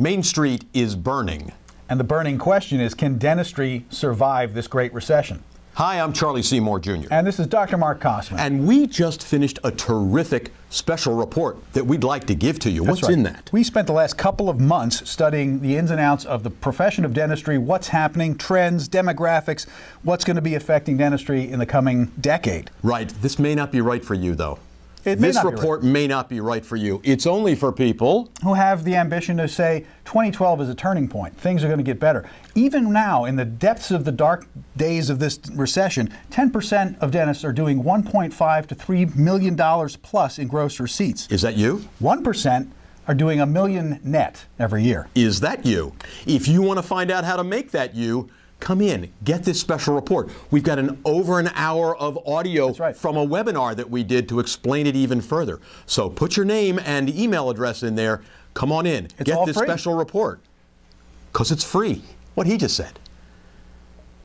Main Street is burning. And the burning question is can dentistry survive this great recession? Hi, I'm Charlie Seymour Jr. And this is Dr. Marc Kossmann. And we just finished a terrific special report that we'd like to give to you. That's What's right. in that? We spent the last couple of months studying the ins and outs of the profession of dentistry, what's happening, trends, demographics, what's going to be affecting dentistry in the coming decade. Right. This may not be right for you, though. This be right. report may not be right for you. It's only for people. Who have the ambition to say 2012 is a turning point. Things are going to get better. Even now, in the depths of the dark days of this recession, 10% of dentists are doing 1.5 to 3 million dollars plus in gross receipts. Is that you? 1% are doing a million net every year. Is that you? If you want to find out how to make that you, come in, get this special report. We've got an over an hour of audio right. from a webinar that we did to explain it even further. So put your name and email address in there. Come on in. It's get this free. special report. Because it's free. What he just said.